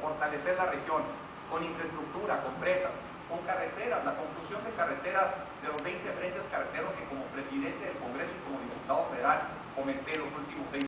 fortalecer la región con infraestructura, con presas, con carreteras, la construcción de carreteras de los 20 frentes carreteros que como presidente del Congreso y como diputado federal comenté los últimos seis